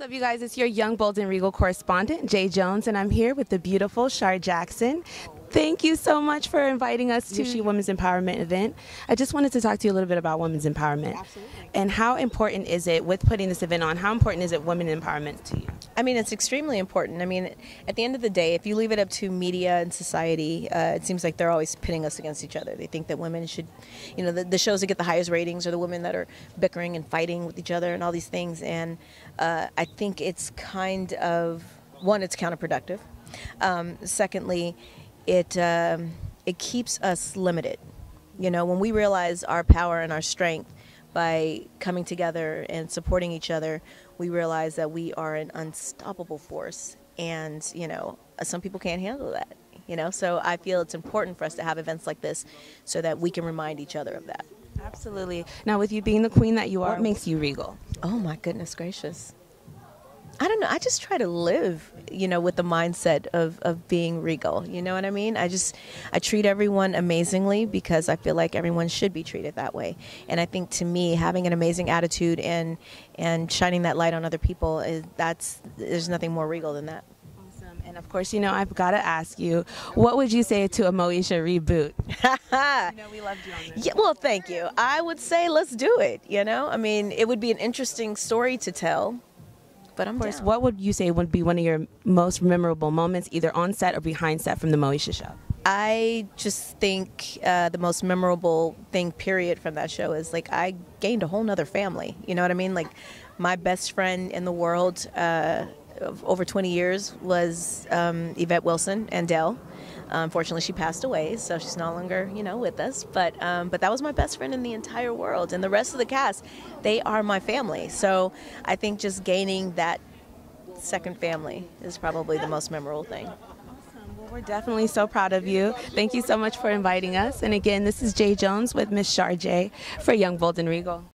What's up, you guys? It's your Young, Bold, and Regal correspondent, Jay Jones, and I'm here with the beautiful Shar Jackson. Thank you so much for inviting us to the Women's Empowerment event. I just wanted to talk to you a little bit about women's empowerment. Absolutely. And how important is it, with putting this event on, how important is it women empowerment to you? I mean, it's extremely important. I mean, at the end of the day, if you leave it up to media and society, uh, it seems like they're always pitting us against each other. They think that women should, you know, the, the shows that get the highest ratings are the women that are bickering and fighting with each other and all these things. And uh, I think it's kind of, one, it's counterproductive. Um, secondly, it um, it keeps us limited. You know, when we realize our power and our strength by coming together and supporting each other, we realize that we are an unstoppable force. And you know, some people can't handle that. You know, so I feel it's important for us to have events like this so that we can remind each other of that. Absolutely. Now, with you being the queen that you are, what makes you regal? Oh my goodness gracious. I don't know. I just try to live, you know, with the mindset of, of being regal. You know what I mean? I just, I treat everyone amazingly because I feel like everyone should be treated that way. And I think to me, having an amazing attitude and, and shining that light on other people, is, that's, there's nothing more regal than that. Awesome. And of course, you know, I've got to ask you, what would you say to a Moesha reboot? you know, we loved you on this. Yeah, well, thank you. I would say let's do it. You know, I mean, it would be an interesting story to tell but I'm of course, down. what would you say would be one of your most memorable moments, either on set or behind set from the Moesha show? I just think uh, the most memorable thing, period, from that show is like I gained a whole nother family. You know what I mean? Like my best friend in the world uh, of over 20 years was um, Yvette Wilson Andell. Unfortunately, she passed away, so she's no longer, you know, with us. But um, but that was my best friend in the entire world, and the rest of the cast, they are my family. So I think just gaining that second family is probably the most memorable thing. Awesome. Well, we're definitely so proud of you. Thank you so much for inviting us. And again, this is Jay Jones with Miss Shar J for Young Bold and Regal.